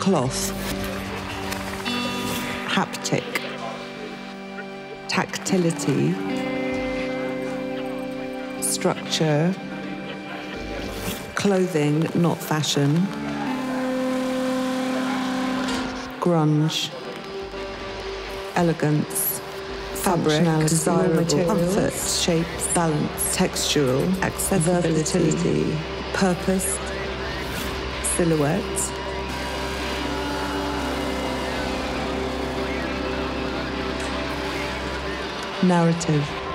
cloth, haptic, tactility, structure, clothing, not fashion, grunge, elegance, fabric, desirable, comfort, shapes, balance, textural, accessibility, purpose, silhouette. narrative.